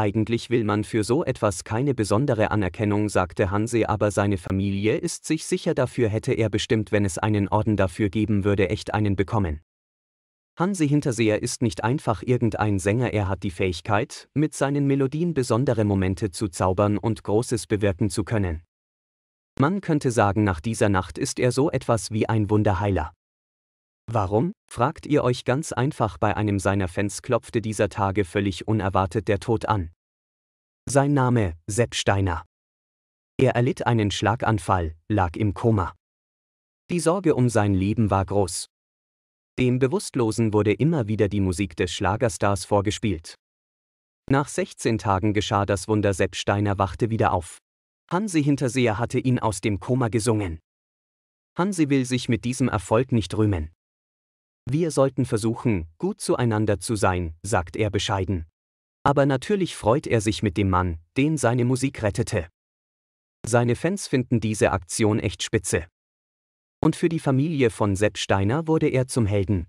Eigentlich will man für so etwas keine besondere Anerkennung, sagte Hanse, aber seine Familie ist sich sicher dafür hätte er bestimmt, wenn es einen Orden dafür geben würde, echt einen bekommen. Hansi Hinterseher ist nicht einfach irgendein Sänger, er hat die Fähigkeit, mit seinen Melodien besondere Momente zu zaubern und Großes bewirken zu können. Man könnte sagen, nach dieser Nacht ist er so etwas wie ein Wunderheiler. Warum? fragt ihr euch ganz einfach bei einem seiner Fans klopfte dieser Tage völlig unerwartet der Tod an. Sein Name, Sepp Steiner. Er erlitt einen Schlaganfall, lag im Koma. Die Sorge um sein Leben war groß. Dem Bewusstlosen wurde immer wieder die Musik des Schlagerstars vorgespielt. Nach 16 Tagen geschah das Wunder, Sepp Steiner wachte wieder auf. Hansi Hinterseher hatte ihn aus dem Koma gesungen. Hansi will sich mit diesem Erfolg nicht rühmen. Wir sollten versuchen, gut zueinander zu sein, sagt er bescheiden. Aber natürlich freut er sich mit dem Mann, den seine Musik rettete. Seine Fans finden diese Aktion echt spitze. Und für die Familie von Sepp Steiner wurde er zum Helden.